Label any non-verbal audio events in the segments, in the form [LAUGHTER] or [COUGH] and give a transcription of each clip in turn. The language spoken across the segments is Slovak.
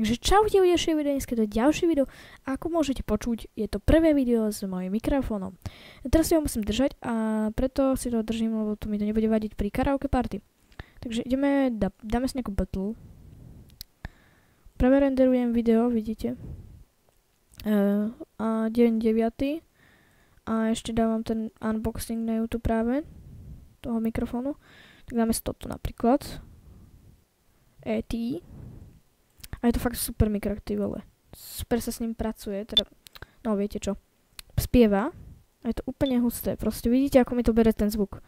Takže čaute u ďalšie video, dneska to ďalšie video. A ako môžete počuť, je to prvé video s mojím mikrofónom. Teraz si ho musím držať a preto si to držím, lebo to mi to nebude vadiť pri karaoke party. Takže ideme, dá, dáme si nejakú battle. Práve video, vidíte. Uh, a deň 9. A ešte dávam ten unboxing na YouTube práve toho mikrofónu. Tak dáme si toto napríklad. ET. A je to fakt super mikrok, ty vole. Super sa s ním pracuje, teda, no viete čo. Spieva. A je to úplne husté. Proste vidíte, ako mi to bere ten zvuk.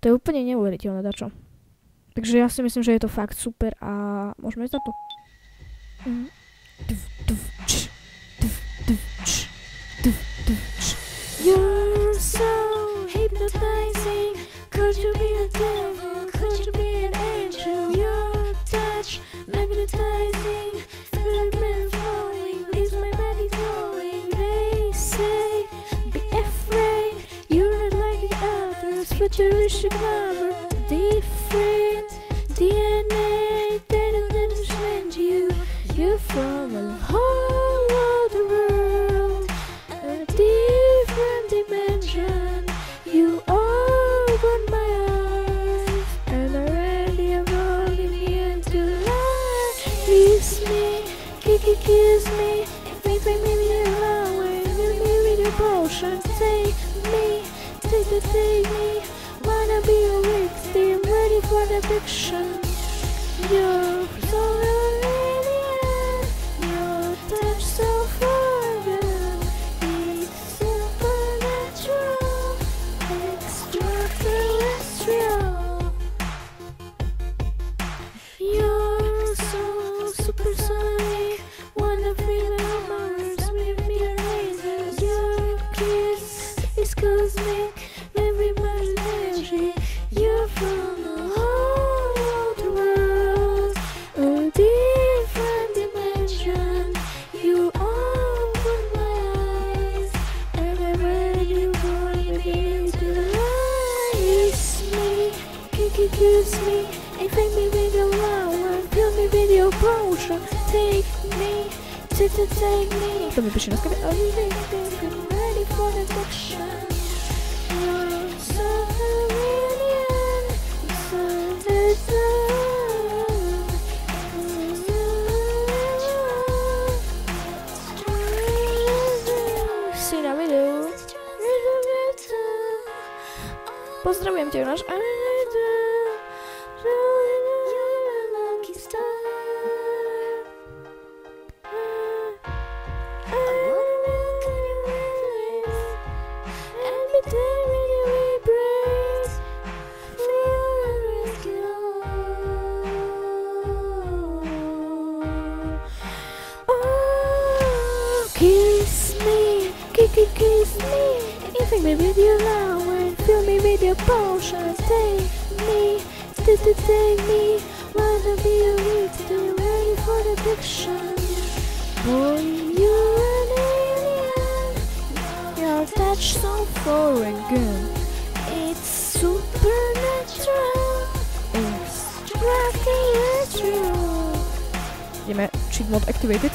To je úplne neuveriteľné, dačo. Takže ja si myslím, že je to fakt super a môžeme ísť na to. Mhm. You're Different DNA you. You're from a whole other world A different dimension. You open my eyes And already I'm rolling into life Kiss me, kiss me Make me alone Fill me with your potion Take me, take the take me Wanna be a victim Ready for the fiction. You're To mi się na sklepie. Pozdrawiam Cię, nasz... Ideme cheat mode activated.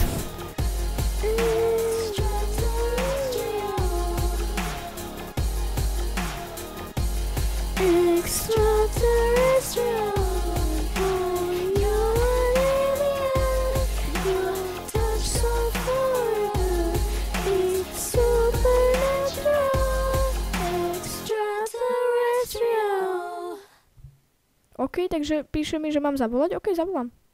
OK, takže píše mi, že mám zavolať. OK, zavolám.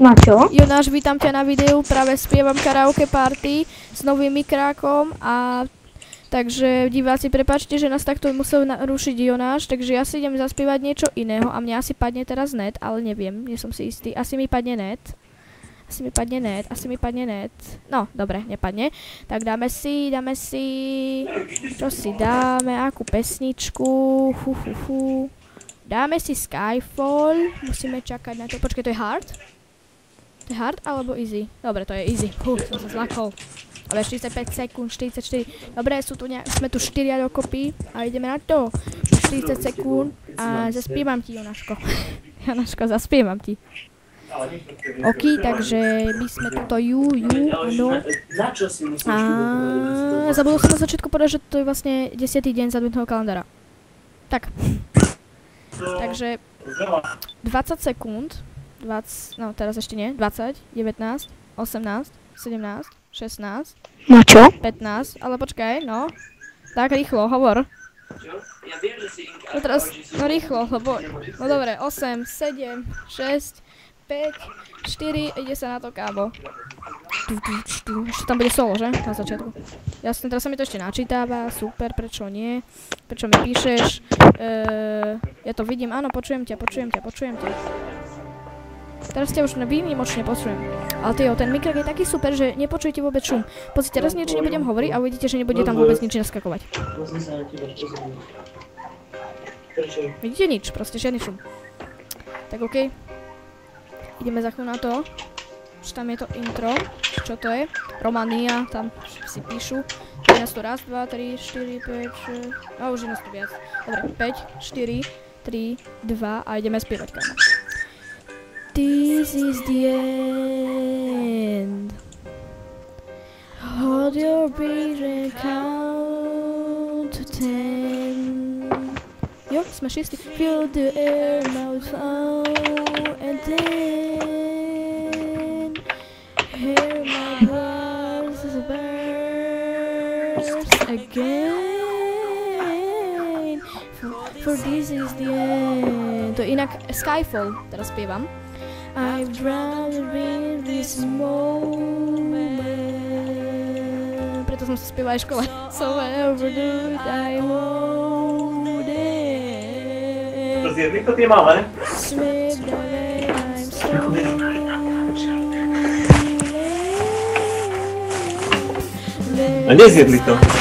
Na čo? Jonáš, vítam ťa na videu, práve spievam karaoke party s novým mikrákom a takže diváci, prepačte, že nás takto musel narušiť Jonáš, takže ja si idem zaspievať niečo iného a mňa asi padne teraz net, ale neviem, nie som si istý, asi mi padne net. Asi mi padne net, asi mi padne net. No, dobre, nepadne. Tak dáme si, dáme si, čo si dáme, akú pesničku, hu, hu, hu. Dáme si Skyfall, musíme čakať na to, počkaj, to je hard? To je hard alebo easy? Dobre, to je easy. Huh, som sa zlakol. Ale 45 sekúnd, 44. Dobre, sú tu nejak, sme tu 4 dokopy a ideme na to. 40 sekúnd a zaspievam ti, Jonáško. Janaško, [LAUGHS] zaspievam ti. OK, takže my sme tuto ju, ju, no. A zabudol som na začiatku povedať, že to je vlastne 10. deň z adventného kalendára. Tak, takže 20 sekúnd, 20, no teraz ešte nie, 20, 19, 18, 17, 16, No čo? 15, ale počkaj, no. Tak rýchlo, hovor. No teraz, no rýchlo, lebo, no dobre, 8, 7, 6, 5, 4, ide sa na to kábo. Ešte tam bude solo, že? Na začiatku. Jasne, teraz sa mi to ešte načítava, super, prečo nie? Prečo mi píšeš? Uh, ja to vidím, áno, počujem ťa, počujem ťa, počujem ťa. Teraz ťa už výnimočne počujem. Ale tyjo, ten mikrok je taký super, že nepočujete vôbec šum. Pozrite, teraz niečo nebudem hovoriť a uvidíte, že nebude tam vôbec nič naskakovať. Vidíte nič, proste žiadny šum. Tak okej. Ideme za chvíľu na to. Už tam je to intro. Čo to je? Romania, tam si píšu. Je nás tu raz, 2, 3, 4, 5, 6... A už je nás tu viac. Dobre, 5, 4, 3, 2 a ideme spievať kamo. This is the end. Hold your breath and count to ten. Jo, sme šiesti. Feel the air now and then again. For, for this is the end. To inak Skyfall teraz spievam. I've drowned in this moment. Preto som sa spievala aj škole. [LAUGHS] So ever do I want it. To tie malé? I'm so A nezjedli to.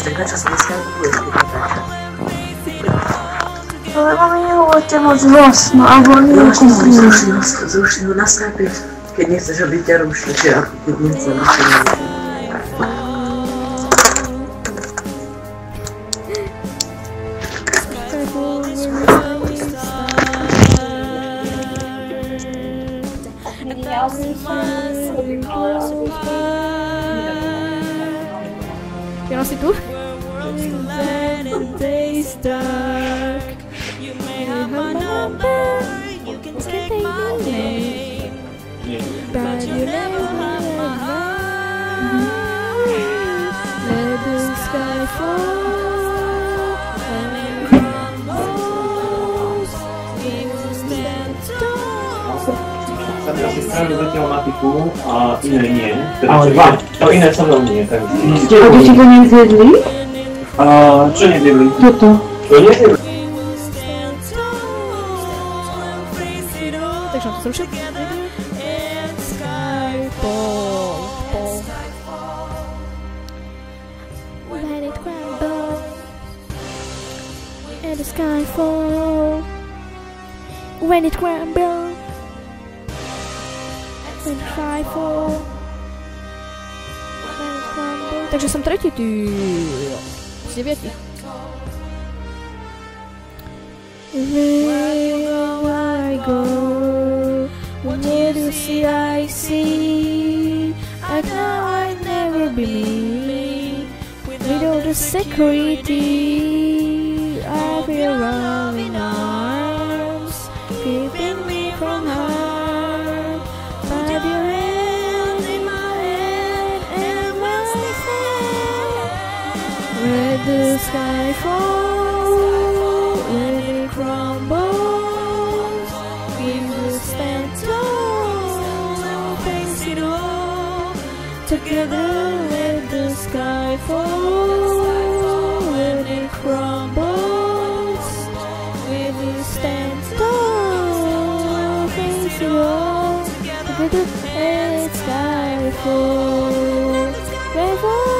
No čas neskajpuješ, keď natáča. Ale máme nehovorte moc hlasno, alebo No, nehovorte zrušni ho, zrušni ho na Skype, keď nechceš, aby ťa rušili, že ako keď nechcem rušili. Jano a inne nie. Znaczy, to inne są do mnie, tak. A wy się go nie zjedli? A, czy nie zjedli? To? To nie zjedli. Także. When it crumbles Fajfo. Takže jsem třetí, ty Z devěti. Where I go, where do see I see, I know I never believe, without the security, I'll be around. The sky fall, let it crumbles. We will stand tall, face it all. Together, let the sky fall, let it crumbles. We will stand tall, face it all. Together, let the sky fall, let fall.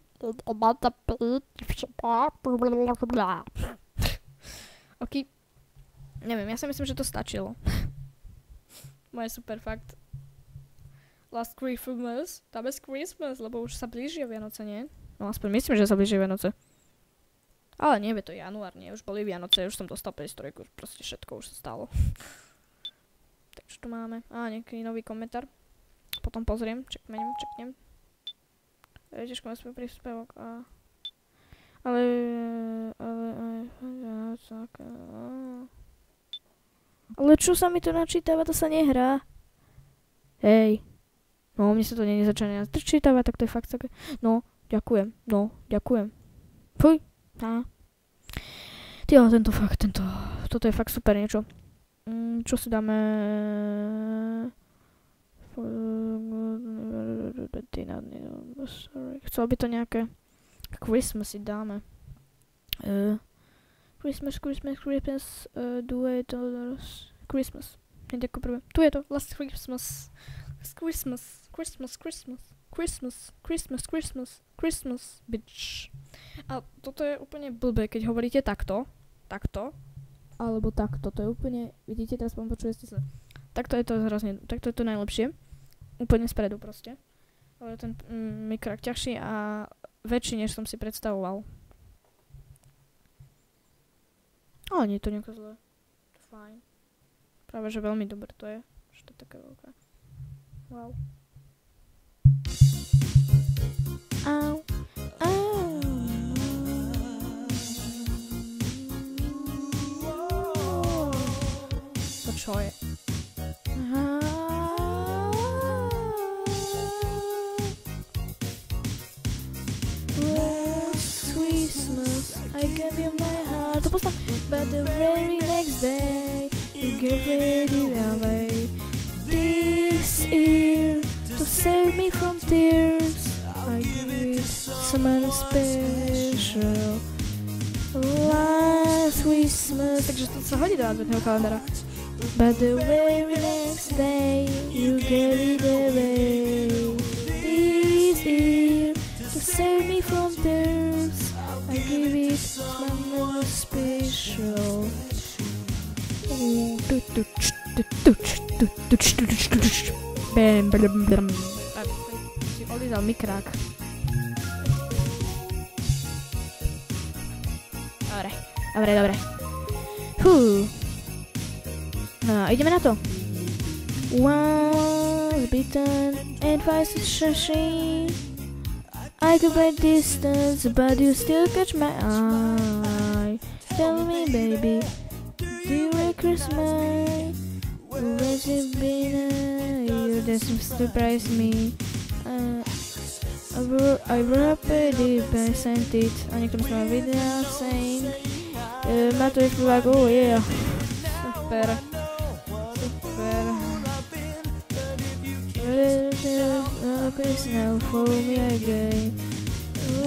OK. Neviem, ja si myslím, že to stačilo. [LAUGHS] Moje super fakt. Last Christmas. Dáme Christmas, lebo už sa blížia Vianoce, nie? No aspoň myslím, že sa blížia Vianoce. Ale nie, to január, nie. Už boli Vianoce, už som dostal PS3, už proste všetko už sa stalo. [LAUGHS] Takže tu máme. Á, nejaký nový komentár. Potom pozriem, čeknem, čeknem. Tiež sme príspevok a... Ale... Ale... Ale... Ale čo sa mi to načítava, to sa nehrá. Hej. No, mne sa to nie začína načítava, tak to je fakt také... No, ďakujem, no, ďakujem. Fuj. Á. Ty, tento fakt, tento... Toto je fakt super niečo. Mm, čo si dáme... Chcel by to nejaké... Christmas si dáme. Uh, Christmas, Christmas, Christmas, uh, due dollars, Christmas. Hneď ako prvé. Tu je to, last Christmas. Christmas, Christmas, Christmas, Christmas, Christmas, Christmas, Christmas, bitch. A toto je úplne blbé, keď hovoríte takto, takto, alebo takto, to je úplne, vidíte, teraz vám počujete sa. Takto je to hrozne, takto je to najlepšie. Úplne spredu proste. Ale ten mm, mikrák ťažší a väčší, než som si predstavoval. Ale nie je to nejako zlé. Fajn. Práve, že veľmi dobre to je. Že to je také veľké. Wow. Au. Au. To čo je? Last gave you my heart. But the very next day, you gave it away. This year, to save me from tears, I give it someone special. Last Christmas, takže to sa hodí do adventného kalendára. But the very next day, you gave it away. This year, to save me from tears, I give it someone special. Bam, bam, bam. Tak, si olízal mikrák. Dobre, dobre, dobre. Fú. No, ideme na to. Once bitten and twice shashi. I could break distance, but you still catch my eye. Tell me, baby, do you like Christmas? Where's it been? You just surprise me. Uh, I grew up pretty I sent it. A niekto mi mal videa saying. Uh, má to je spevák, oh yeah. Super. Super. Please now for me again.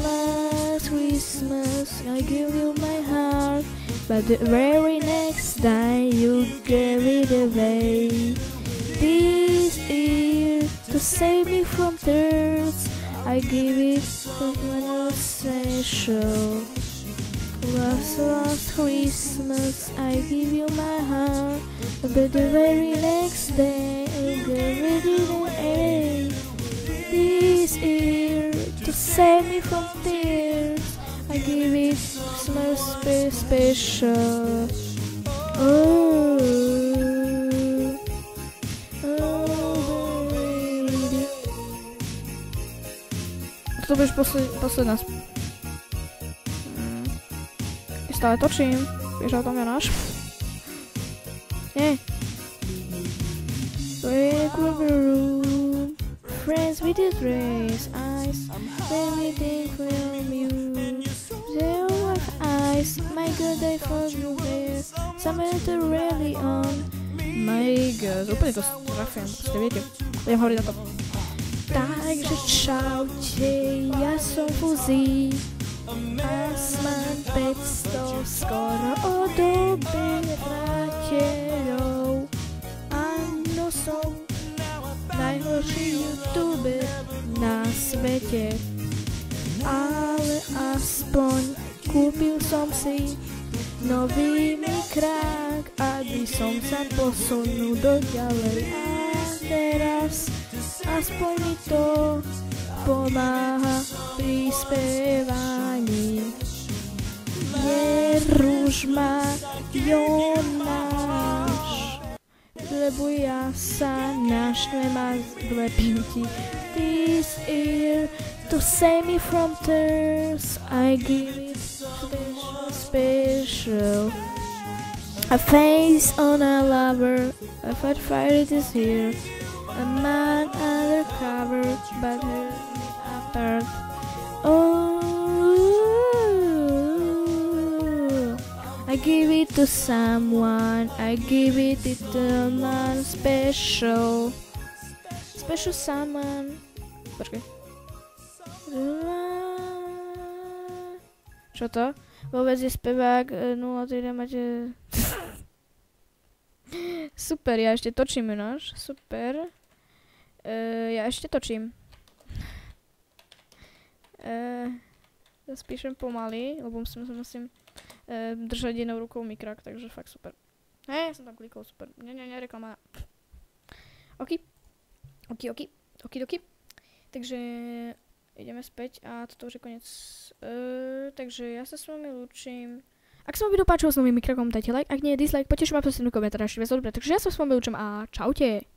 Last Christmas I give you my heart, but the very next day you gave it away. This year to save me from thirst, I give it someone special. Last last Christmas I give you my heart, but the very next day I gave it away. This year to save me from tears, I give it smell spe special. Oh, oh, baby. To budeš posled, posledná. Mm. Stále točím. Vieš o tom, Janáš? Nie. The grace eyes, everything from you. There were eyes, my god, I forgot where. Somewhere to rally on. My god, úplně to strafím, jste věděl. Jdem hory na to. Takže čaute, ja som Fuzí. Asman 500 skoro o doby vrátil. najhorší youtuber na svete. Ale aspoň kúpil som si nový mikrák, aby som sa posunul do ďalej. A teraz aspoň mi to pomáha pri spievaní. Nie rúž ma, Jona. Lebo ja sa naštvem a zlepím. This ear to save me from tears, I give it special, special. A face on a lover, a fight fighter is here. A give it to someone. I give it to someone special. Special someone. Počkaj. Čo to? Vôbec je spevák e, 03 máte... [LAUGHS] Super, ja ešte točím ináč. Super. Uh, ja ešte točím. Uh, ja spíšem pomaly, lebo musím, musím uh, držať jednou rukou mikrák, takže fakt super. Hej, ja som tam klikol, super. Nie, nie, nie, reklama. OK. OK, OK. OK, OK. Takže ideme späť a toto už je koniec. Uh, takže ja sa s vami lúčim. Ak sa vám video páčilo s novým mikrokom, dajte like, ak nie, dislike, poteším ma poslednú komentár, ešte viac. Takže ja sa s vami lúčim a čaute.